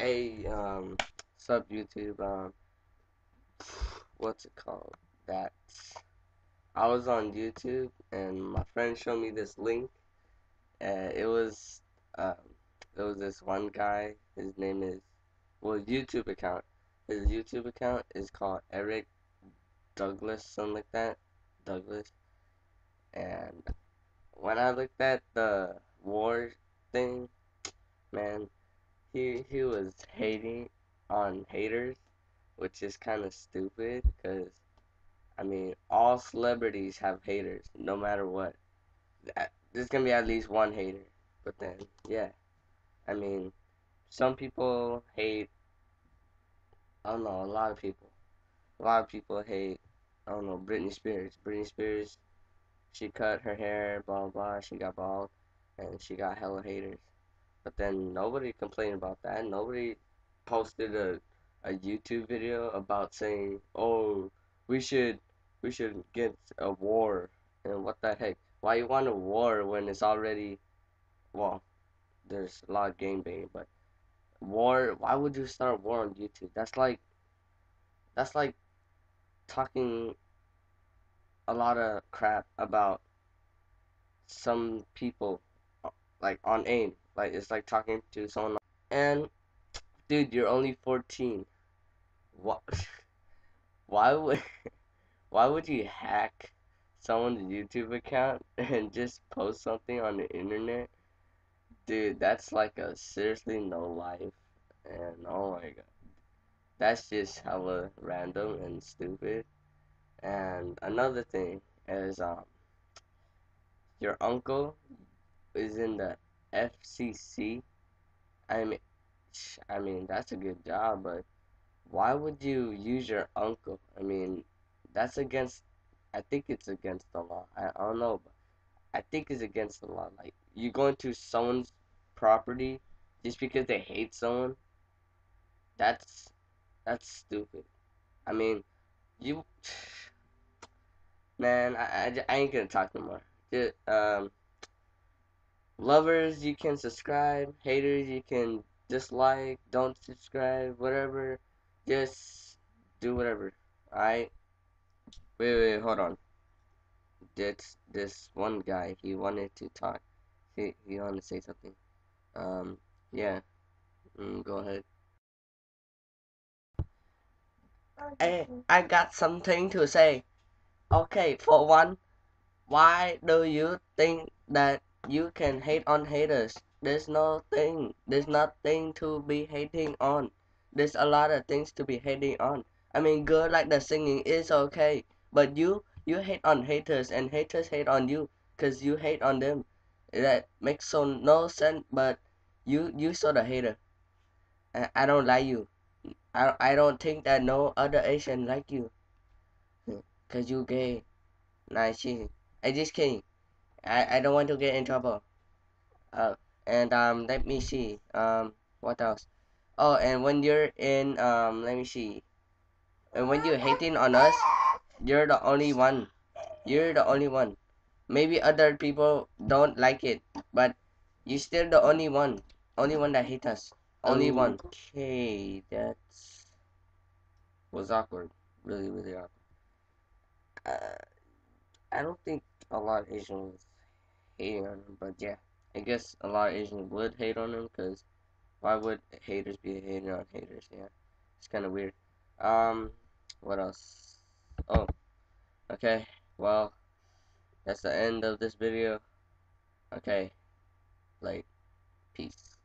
Hey, um, sub YouTube, um, what's it called? That I was on YouTube and my friend showed me this link. Uh, it was, um, it was this one guy. His name is, well, YouTube account. His YouTube account is called Eric Douglas, something like that. Douglas. And when I looked at the war thing, man, he he was hating on haters, which is kind of stupid because I mean all celebrities have haters, no matter what. There's gonna be at least one hater, but then yeah, I mean some people hate. I don't know a lot of people. A lot of people hate. I don't know Britney Spears. Britney Spears, she cut her hair, blah blah. She got bald, and she got hella haters. But then nobody complained about that. Nobody posted a, a YouTube video about saying, "Oh, we should we should get a war." And what the heck? Why you want a war when it's already well, there's a lot of game banging, but war, why would you start war on YouTube? That's like that's like talking a lot of crap about some people like on AIM like it's like talking to someone. And dude, you're only 14. What? Why would? Why would you hack someone's YouTube account and just post something on the internet? Dude, that's like a seriously no life. And oh my god. That's just hella random and stupid. And another thing is um your uncle is in the FCC. I mean, I mean that's a good job, but why would you use your uncle? I mean, that's against. I think it's against the law. I, I don't know, but I think it's against the law. Like you go into someone's property just because they hate someone. That's that's stupid. I mean, you man, I, I, I ain't gonna talk no more. Just, um, lovers you can subscribe. Haters you can dislike. Don't subscribe. Whatever. Just do whatever. Alright? Wait wait hold on. This this one guy he wanted to talk. He, he wanted to say something. Um yeah. Mm, go ahead. I, I got something to say. Okay for one why do you think that you can hate on haters. There's nothing. There's nothing to be hating on. There's a lot of things to be hating on. I mean, girl like the singing is okay, but you you hate on haters and haters hate on you because you hate on them. That makes so no sense. But you you sort of hater. I, I don't like you. I I don't think that no other Asian like you. Cause you gay. Nice. I just kidding. I, I don't want to get in trouble. Uh, and um, let me see. Um, what else? Oh, and when you're in um, let me see. And when you're hating on us, you're the only one. You're the only one. Maybe other people don't like it, but you're still the only one. Only one that hates us. Only one. Okay, that's was awkward. Really, really awkward. Uh, I don't think a lot of Asians hate on him, but yeah, I guess a lot of Asians would hate on him because why would haters be hating on haters? Yeah, it's kind of weird. Um, what else? Oh, okay. Well, that's the end of this video. Okay, like, peace.